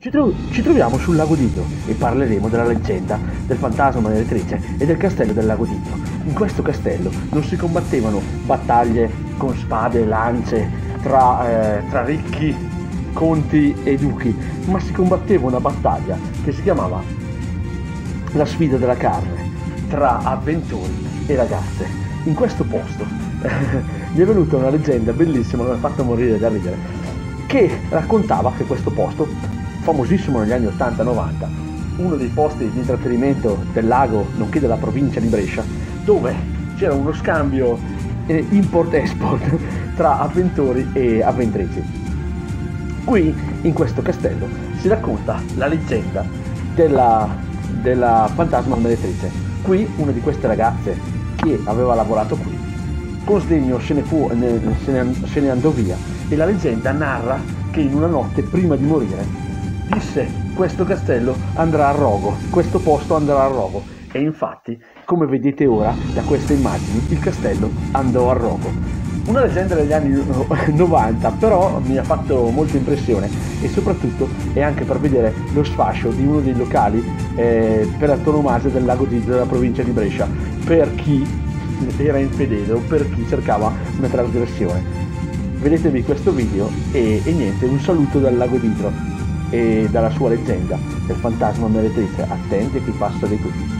Ci, tro- ci troviamo sul lago d'Idro e parleremo della leggenda del fantasma meretrice e del castello del lago d'Idro. In questo castello non si combattevano battaglie con spade e lance tra, eh, tra ricchi conti e duchi, ma si combatteva una battaglia che si chiamava la sfida della carne tra avventori e ragazze. In questo posto mi è venuta una leggenda bellissima mi ha fatto morire da ridere, che raccontava che questo posto, famosissimo negli anni 80-90, uno dei posti di intrattenimento del lago, nonché della provincia di Brescia, dove c'era uno scambio eh, import-export tra avventori e avventrici. Qui, in questo castello, si racconta la leggenda della, della fantasma meretrice. Qui una di queste ragazze che aveva lavorato qui, con sdegno se ne, fu, se ne, se ne andò via e la leggenda narra che in una notte prima di morire disse questo castello andrà a rogo, questo posto andrà a rogo e infatti come vedete ora da queste immagini il castello andò a rogo. Una leggenda degli anni 90 però mi ha fatto molta impressione e soprattutto è anche per vedere lo sfascio di uno dei locali eh, per antonomasia del lago Dido della provincia di Brescia per chi era infedele o per chi cercava una trasgressione. Vedetevi questo video e, e niente, un saluto dal lago Ditro e dalla sua leggenda del fantasma meretrice, attenti a chi passa di qui.